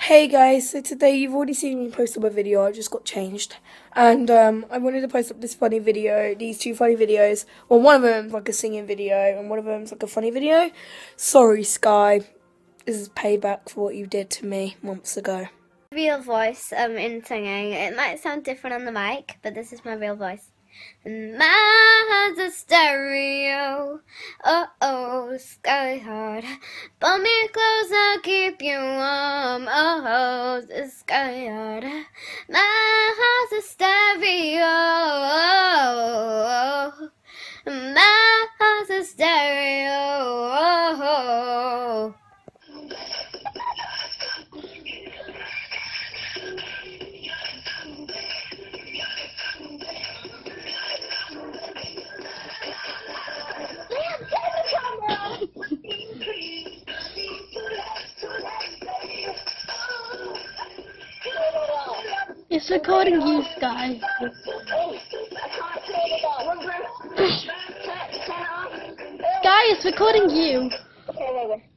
Hey guys, so today you've already seen me post up a video, I just got changed. And um, I wanted to post up this funny video, these two funny videos. Well, one of them's like a singing video, and one of them's like a funny video. Sorry, Sky. This is payback for what you did to me months ago. Real voice um, in singing. It might sound different on the mic, but this is my real voice. And a stereo. Oh oh, sky hard. Pull me close, I'll keep you warm. Oh oh, sky hard. My heart's a stereo. It's recording you, Sky. Sky, it's recording you. Okay, wait, wait.